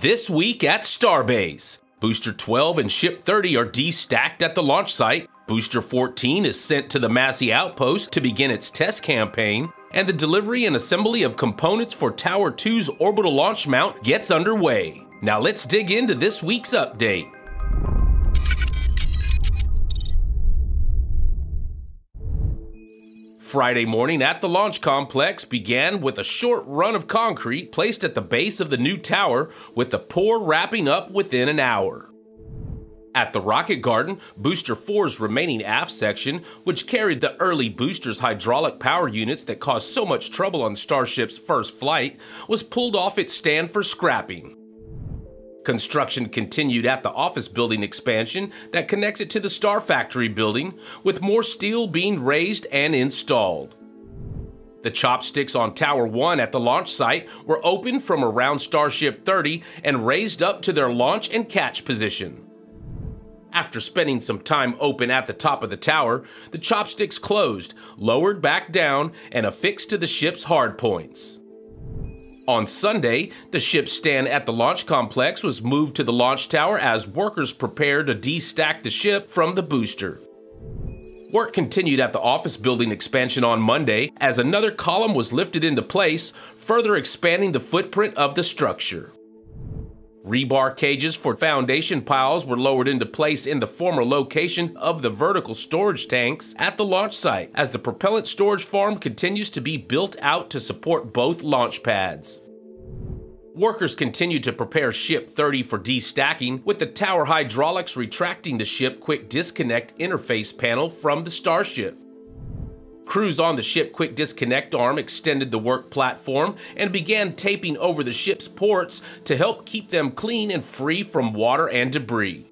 This week at Starbase, Booster 12 and Ship 30 are destacked at the launch site. Booster 14 is sent to the Massey Outpost to begin its test campaign, and the delivery and assembly of components for Tower 2's orbital launch mount gets underway. Now let's dig into this week's update. Friday morning at the launch complex began with a short run of concrete placed at the base of the new tower, with the pour wrapping up within an hour. At the Rocket Garden, Booster 4's remaining aft section, which carried the early booster's hydraulic power units that caused so much trouble on Starship's first flight, was pulled off its stand for scrapping. Construction continued at the office building expansion that connects it to the Star Factory building, with more steel being raised and installed. The chopsticks on Tower 1 at the launch site were opened from around Starship 30 and raised up to their launch and catch position. After spending some time open at the top of the tower, the chopsticks closed, lowered back down, and affixed to the ship's hardpoints. On Sunday, the ship's stand at the launch complex was moved to the launch tower as workers prepared to destack the ship from the booster. Work continued at the office building expansion on Monday as another column was lifted into place, further expanding the footprint of the structure. Rebar cages for foundation piles were lowered into place in the former location of the vertical storage tanks at the launch site as the propellant storage farm continues to be built out to support both launch pads. Workers continue to prepare Ship 30 for destacking, with the tower hydraulics retracting the ship quick disconnect interface panel from the Starship. Crews on the ship quick disconnect arm extended the work platform and began taping over the ship's ports to help keep them clean and free from water and debris.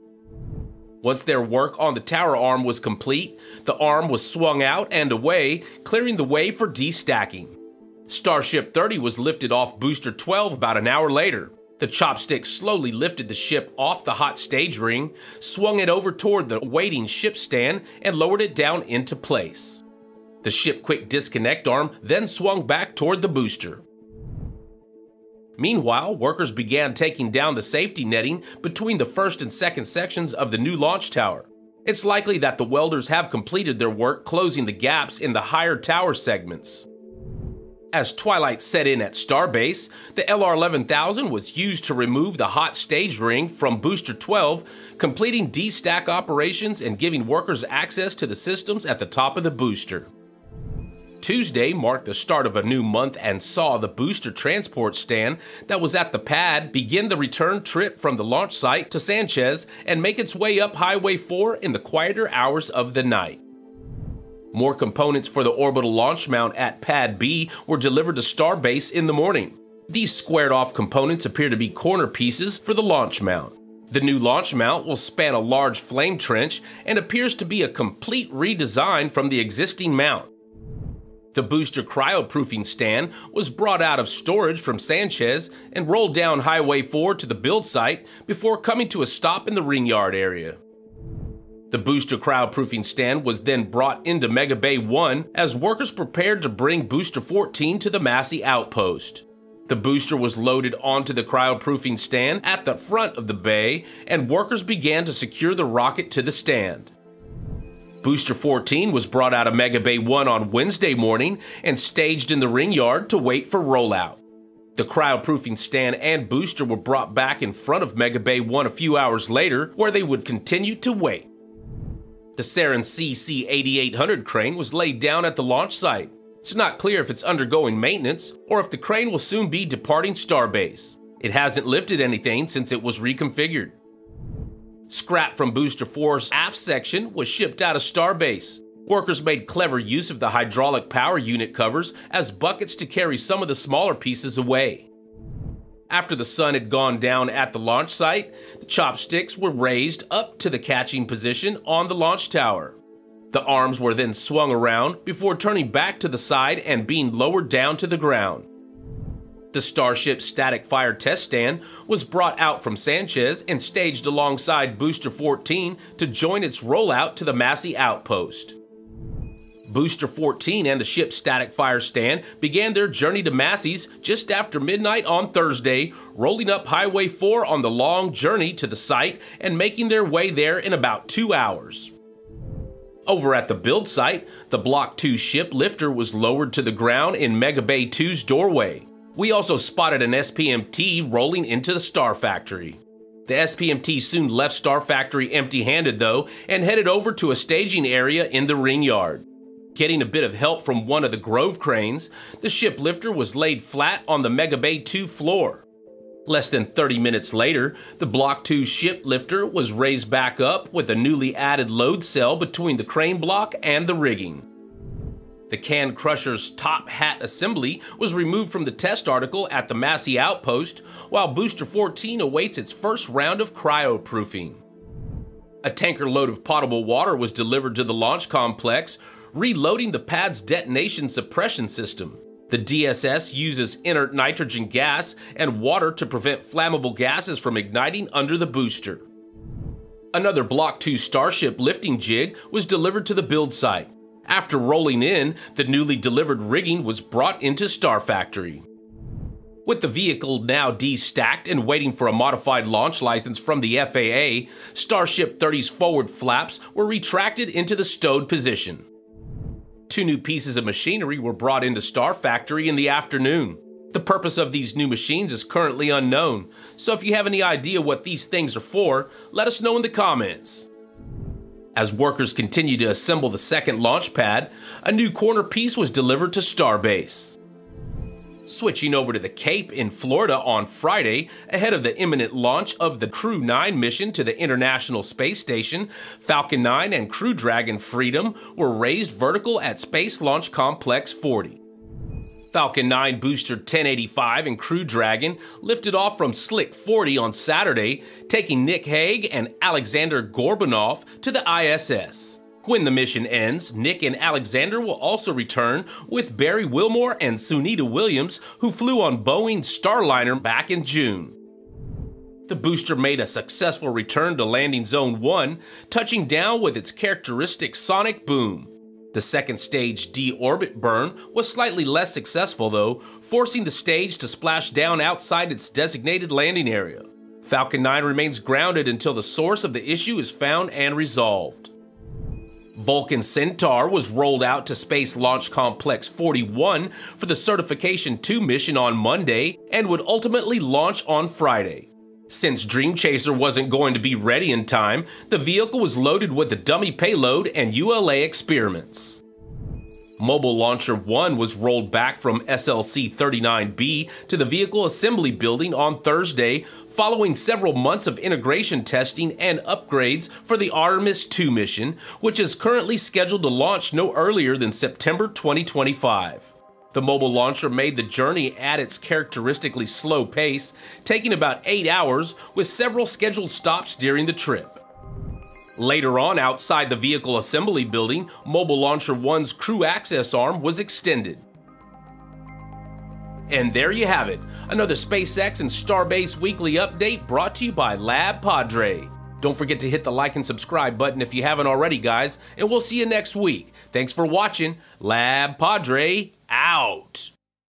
Once their work on the tower arm was complete, the arm was swung out and away, clearing the way for destacking. Starship 30 was lifted off Booster 12 about an hour later. The chopstick slowly lifted the ship off the hot stage ring, swung it over toward the waiting ship stand, and lowered it down into place. The ship quick disconnect arm then swung back toward the booster. Meanwhile, workers began taking down the safety netting between the first and second sections of the new launch tower. It's likely that the welders have completed their work closing the gaps in the higher tower segments. As twilight set in at Starbase, the LR11000 was used to remove the hot stage ring from Booster 12, completing destack operations and giving workers access to the systems at the top of the booster. Tuesday marked the start of a new month and saw the booster transport stand that was at the pad begin the return trip from the launch site to Sanchez and make its way up Highway 4 in the quieter hours of the night. More components for the orbital launch mount at Pad B were delivered to Starbase in the morning. These squared off components appear to be corner pieces for the launch mount. The new launch mount will span a large flame trench and appears to be a complete redesign from the existing mount. The booster cryoproofing stand was brought out of storage from Sanchez and rolled down Highway 4 to the build site before coming to a stop in the ring yard area. The booster cryoproofing stand was then brought into Mega Bay 1 as workers prepared to bring Booster 14 to the Massey outpost. The booster was loaded onto the cryoproofing stand at the front of the bay, and workers began to secure the rocket to the stand. Booster 14 was brought out of Mega Bay 1 on Wednesday morning and staged in the ring yard to wait for rollout. The cryoproofing stand and booster were brought back in front of Mega Bay 1 a few hours later, where they would continue to wait. The Sarens CC 8800 crane was laid down at the launch site. It's not clear if it's undergoing maintenance or if the crane will soon be departing Starbase. It hasn't lifted anything since it was reconfigured. Scrap from Booster 4's aft section was shipped out of Starbase. Workers made clever use of the hydraulic power unit covers as buckets to carry some of the smaller pieces away. After the sun had gone down at the launch site, the chopsticks were raised up to the catching position on the launch tower. The arms were then swung around before turning back to the side and being lowered down to the ground. The Starship static fire test stand was brought out from Sanchez and staged alongside Booster 14 to join its rollout to the Massey outpost. Booster 14 and the ship's static fire stand began their journey to Massey's just after midnight on Thursday, rolling up Highway 4 on the long journey to the site and making their way there in about two hours. Over at the build site, the Block 2 ship lifter was lowered to the ground in Mega Bay 2's doorway. We also spotted an SPMT rolling into the Star Factory. The SPMT soon left Star Factory empty handed, though, and headed over to a staging area in the ring yard. Getting a bit of help from one of the Grove cranes, the ship lifter was laid flat on the Mega Bay 2 floor. Less than 30 minutes later, the Block 2 ship lifter was raised back up with a newly added load cell between the crane block and the rigging. The can crusher's top hat assembly was removed from the test article at the Massey outpost, while Booster 14 awaits its first round of cryoproofing. A tanker load of potable water was delivered to the launch complex, reloading the pad's detonation suppression system. The DSS uses inert nitrogen gas and water to prevent flammable gases from igniting under the booster. Another Block 2 Starship lifting jig was delivered to the build site. After rolling in, the newly delivered rigging was brought into Star Factory. With the vehicle now destacked and waiting for a modified launch license from the FAA, Starship 30's forward flaps were retracted into the stowed position. Two new pieces of machinery were brought into Star Factory in the afternoon. The purpose of these new machines is currently unknown, so if you have any idea what these things are for, let us know in the comments. As workers continue to assemble the second launch pad, a new corner piece was delivered to Starbase. Switching over to the Cape in Florida on Friday, ahead of the imminent launch of the Crew 9 mission to the International Space Station, Falcon 9 and Crew Dragon Freedom were raised vertical at Space Launch Complex 40. Falcon 9 Booster 1085 and Crew Dragon lifted off from Slick 40 on Saturday, taking Nick Hague and Alexander Gorbunov to the ISS. When the mission ends, Nick and Alexander will also return with Barry Wilmore and Sunita Williams, who flew on Boeing's Starliner back in June. The booster made a successful return to landing zone 1, touching down with its characteristic sonic boom. The second stage deorbit burn was slightly less successful though, forcing the stage to splash down outside its designated landing area. Falcon 9 remains grounded until the source of the issue is found and resolved. Vulcan Centaur was rolled out to Space Launch Complex 41 for the Certification 2 mission on Monday and would ultimately launch on Friday. Since Dream Chaser wasn't going to be ready in time, the vehicle was loaded with a dummy payload and ULA experiments. Mobile Launcher 1 was rolled back from SLC 39B to the Vehicle Assembly Building on Thursday, following several months of integration testing and upgrades for the Artemis 2 mission, which is currently scheduled to launch no earlier than September 2025. The mobile launcher made the journey at its characteristically slow pace, taking about 8 hours with several scheduled stops during the trip. Later on, outside the vehicle assembly building, Mobile Launcher 1's crew access arm was extended. And there you have it, another SpaceX and Starbase weekly update brought to you by LabPadre. Don't forget to hit the like and subscribe button if you haven't already, guys, and we'll see you next week. Thanks for watching. LabPadre out.